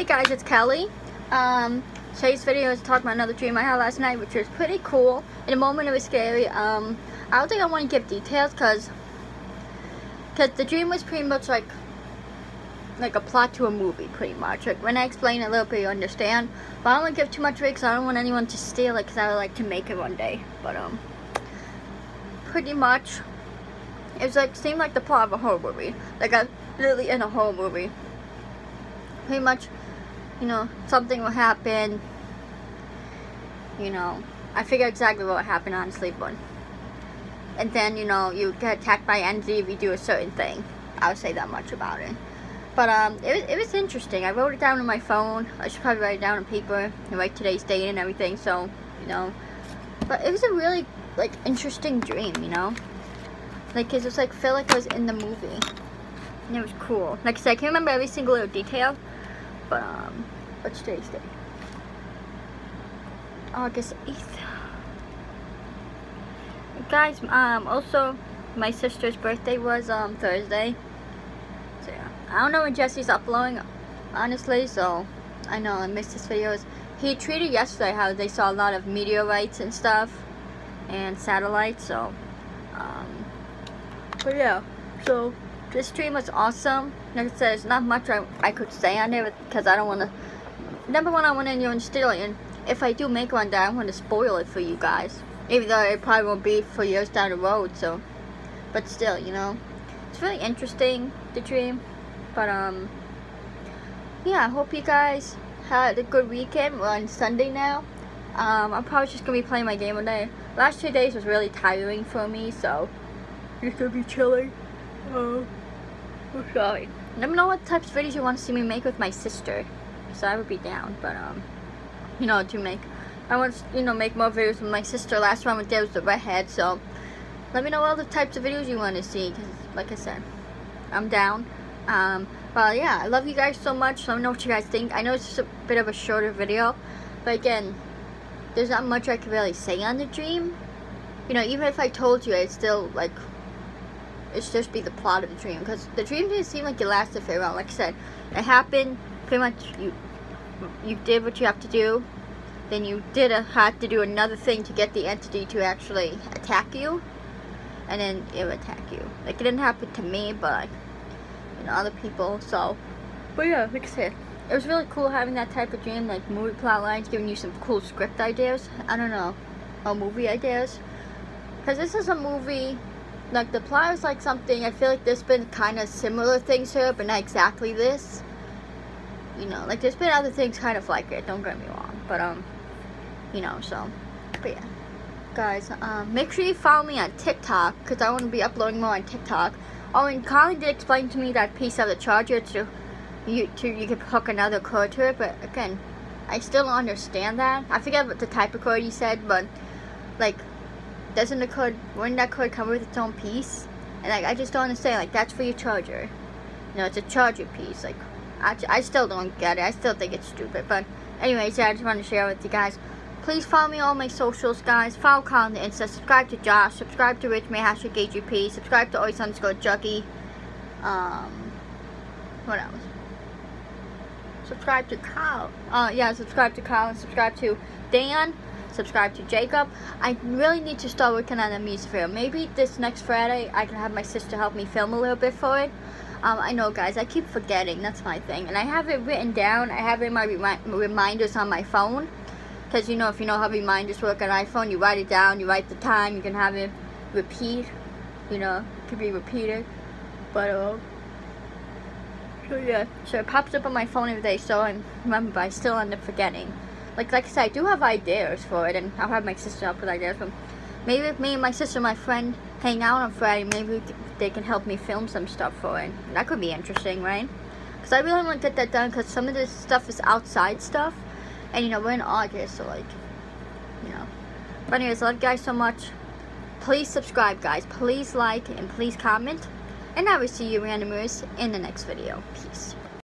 Hey guys, it's Kelly. Um, today's video is talking about another dream I had last night, which was pretty cool. In a moment, it was scary. Um, I don't think I want to give details because because the dream was pretty much like like a plot to a movie, pretty much. Like when I explain it a little bit, you understand. But I don't want to give too much away because I don't want anyone to steal it because I would like to make it one day. But um, pretty much, it was like seemed like the plot of a horror movie. Like I literally in a horror movie. Pretty much, you know, something will happen. You know, I figure exactly what happened honestly, but and then you know you get attacked by entity if you do a certain thing. I would say that much about it. But um, it was, it was interesting. I wrote it down on my phone. I should probably write it down on paper and write today's date and everything. So, you know, but it was a really like interesting dream, you know, like cause it was like feel like I was in the movie. And it was cool. Like I said, I can't remember every single little detail, but um, what's today's date? August 8th. Guys, um, also my sister's birthday was um Thursday. So yeah, I don't know when Jesse's uploading, honestly. So I know I missed his videos. He tweeted yesterday how they saw a lot of meteorites and stuff and satellites. So, um, but yeah, so this stream was awesome. Like I said, there's not much I, I could say on it because I don't want to. Number one, I want anyone steal it, and if I do make one, then I want to spoil it for you guys. Even though it probably won't be for years down the road, so. But still, you know, it's really interesting the dream. But um, yeah, I hope you guys had a good weekend. We're on Sunday now. Um, I'm probably just gonna be playing my game all day. Last two days was really tiring for me, so it's gonna be chilling. Oh, I'm sorry. Let me know what types of videos you want to see me make with my sister. So I would be down, but um, you know, to make, I want to, you know, make more videos with my sister. Last one we did was the redhead, so let me know all the types of videos you want to see, because like I said, I'm down. Um, but yeah, I love you guys so much. Let me know what you guys think. I know it's just a bit of a shorter video, but again, there's not much I can really say on the dream. You know, even if I told you, it's still like it's just be the plot of the dream because the dream didn't seem like it lasted very long. Like I said, it happened pretty much. You you did what you have to do, then you did a, had to do another thing to get the entity to actually attack you, and then it would attack you. Like it didn't happen to me, but like, you know other people. So, but yeah, like I said it was really cool having that type of dream, like movie plot lines, giving you some cool script ideas. I don't know, or movie ideas. Because this is a movie, like the plot like something, I feel like there's been kind of similar things to it, but not exactly this. You know, like there's been other things kind of like it, don't get me wrong. But, um, you know, so, but yeah. Guys, um, make sure you follow me on TikTok, because I want to be uploading more on TikTok. Oh, and Colin did explain to me that piece of the charger to you to you could hook another cord to it but again I still don't understand that I forget what the type of cord you said but like doesn't the cord wouldn't that cord come with its own piece and like I just don't understand like that's for your charger you know it's a charger piece like I, I still don't get it I still think it's stupid but anyways yeah I just wanted to share with you guys please follow me on all my socials guys follow Colin the Insta subscribe to Josh subscribe to Ridgway hashtag AGP subscribe to Always underscore Juggie um what else subscribe to Kyle. Uh, yeah, subscribe to Kyle and subscribe to Dan. Subscribe to Jacob. I really need to start working on a music video. Maybe this next Friday I can have my sister help me film a little bit for it. Um, I know, guys, I keep forgetting. That's my thing. And I have it written down. I have it in my remi reminders on my phone. Because, you know, if you know how reminders work on iPhone, you write it down, you write the time, you can have it repeat. You know, it could be repeated. But, uh, so yeah, so it pops up on my phone every day, so I remember, I still end up forgetting. Like, like I said, I do have ideas for it, and I'll have my sister help with ideas. But maybe if me and my sister, my friend, hang out on Friday, maybe they can help me film some stuff for it. That could be interesting, right? Because I really want to get that done, because some of this stuff is outside stuff, and you know, we're in August, so like, you know. But anyways, love you guys so much. Please subscribe, guys. Please like, and please comment. And I will see you randomers in the next video. Peace.